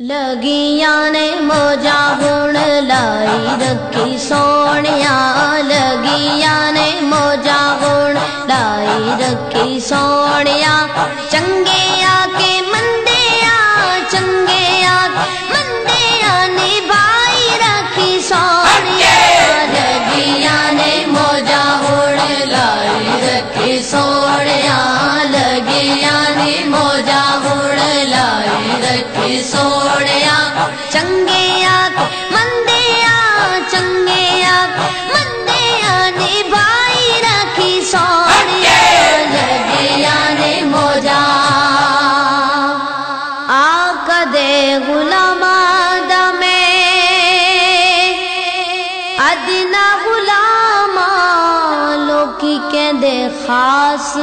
लगिया ने मोजा गुण लाई रखी सोनिया लगिया ने मोजा गुण लाई रखी सोनिया रखी सोनिया चंगे आ मंदे आ चंगे आ मंदे आ निभाई रखी सोनिया लगिया ने मोजा। आ कदे गुलामा दमे अदना गुलामा, लोकी कहते खास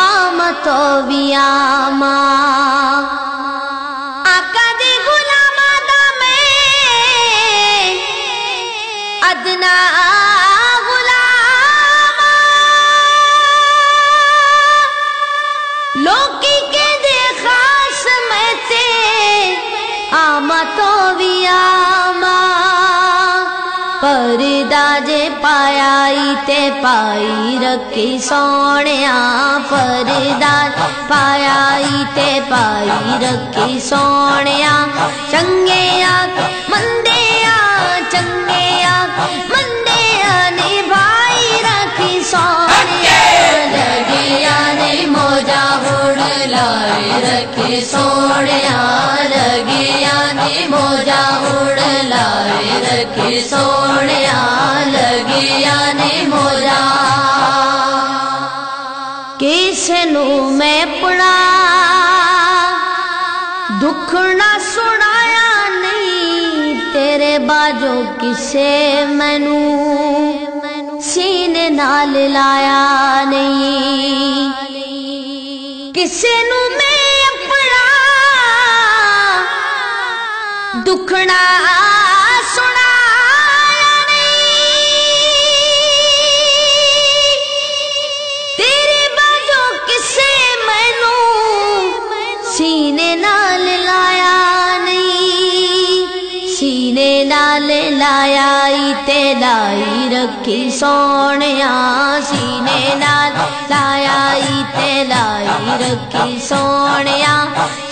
आम तो भी आमा। अदना गुलामा। लोकी के दे खास में ते आमा तो भी आमा। परदा जे पायाई ते पाई रखी सोनिया परदा पायाई ते पाई रखी सोनिया चंगे आ मंदे आ ਚੰਗਿਆ ਮੰਦਿਆਂ ਨੇ ਭਾਈ ਰੱਖੀ ਸੋਹਣਿਆ ਲਗਿਆਂ ਨੇ ਮੋਜਾ ਹੁੜ ਲਾਏ ਰੱਖੀ ਸੋਹਣਿਆ ਲਗਿਆਂ ਨੇ ਮੋਜਾ ਹੁੜ ਲਾਏ ਰੱਖੀ ਸੋਹਣਿਆ ਲਗਿਆਂ ਨੇ ਮੋਜਾ। ਕਿਸ ਨੂੰ ਮੈਂ ਪੁਣਾ, ਦੁੱਖ ਨਾ ਸੁਣਾਇਆ ਤੇਰੇ ਬਾਝੋਂ ਕਿਸੇ ਮੈਨੂੰ ਸੀਨੇ ਨਾਲ ਲਾਇਆ ਨਹੀਂ ਕਿਸੇ ਨੂੰ ਮੈਂ ਆਪਣਾ ਦੁੱਖ ਨਾ देखी सोने सीने नाल लाया इते लाई रखी सोने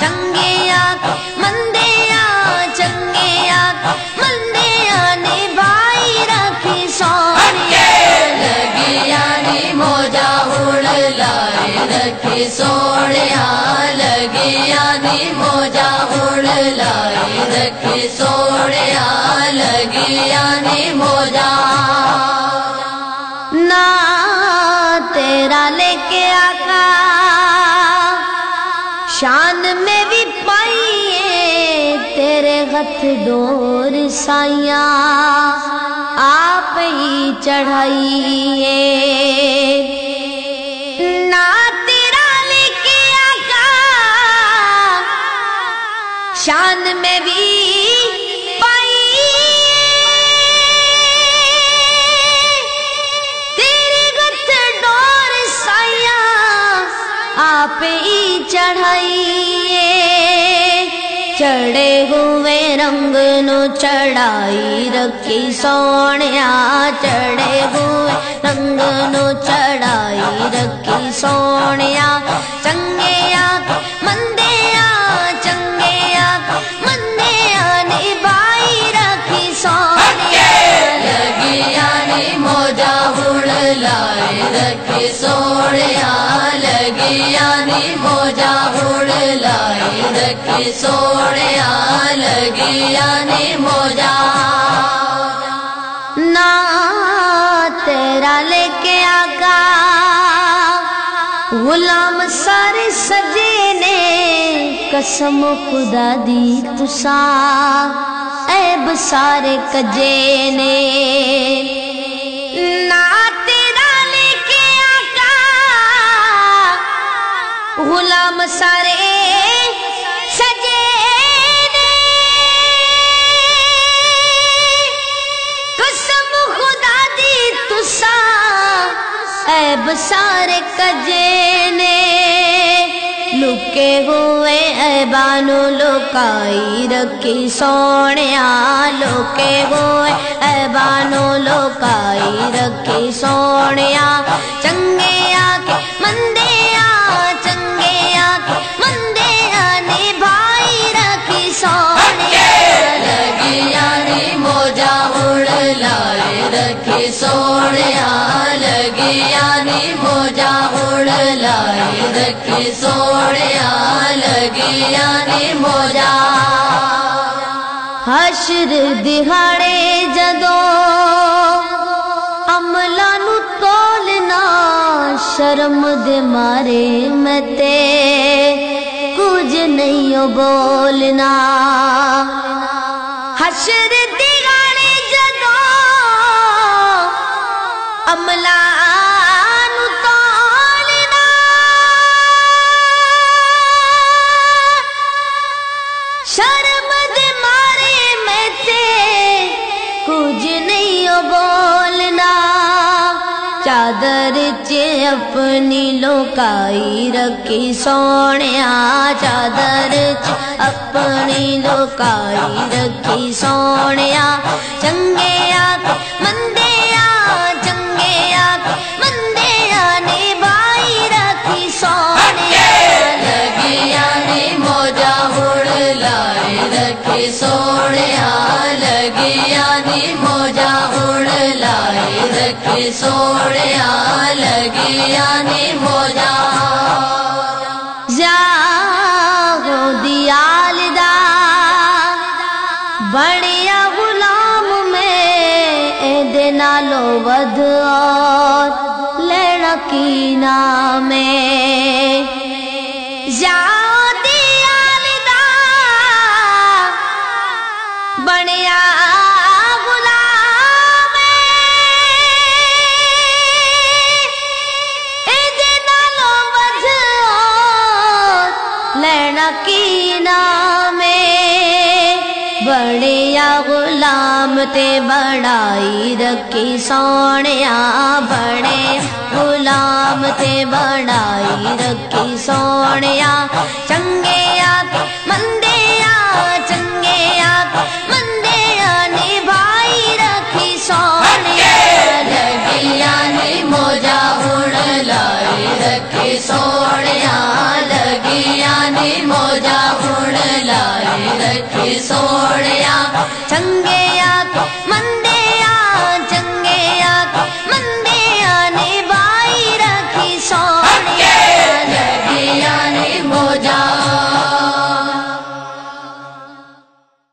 चंगे आख मंदे आ चंगे आख मंदे ने भाई रखी सोने लगिया ने मोजा उड़ लाए रखी सोने लगिया ने मोजा उड़ लाए रखी सोने लगिया ने मोजा हथ डोर साइया आप ही चढ़ाइए। ना तेरा लेके आका शान में भी आप ही चढ़ाइए। चढ़े हुए रंग नु चढ़ाई रखी, सोनिया चढ़े हुए रंग नु चढ़ाई रखी, सोनिया। चंगिया मंदिया चंगिया मंदिया निभाई रखी, सोनिया। लगिया नी मोजा बुड़ लाई रखी, सोनिया। लगिया नी मोजा बुड़ सोनिया लगिया नी मोजा। ना तेरा लेके गुलाम सारे सजे ने, कसम खुदा दी तुसा। ऐब सारे कजे ने। ना तेरा लेके आका गुलाम सारे हुए ऐबानू लुकाई रखी, सोने लोके वो ऐबानू लुकाई रखी, सोने चंगे आके, मंदे चंगे आके, मंदे ने भाई रखी, सोने लगिया नी मोजा उड़ लाए रखी, सोने लगिया नी मोजा लाई रखी सोने लगिया मोजा। हशर दिहाड़े जदों अमला नु तोलना शर्म दे मारे मते कुछ नहीं बोलना हशर दिहाड़े जदों अमला चादर चे अपनी लोकाई रखी सोने चादर च अपनी लोकाई रखी सोने चंगे आके सोने लगिया नी मोजा लाए रखी। सोने लगिया नी मोजा। बढ़िया गुलाम में एदे नालो वध और लेना की नामे। बनिया की नामे बड़िया गुलाम ते बड़ाई रखी सोनिया। बड़े गुलाम ते बड़ाई रखी सोनिया। चंगे सोनिया लगिया नी मोजा हुण लाई रखी सोड़िया। चंगे मन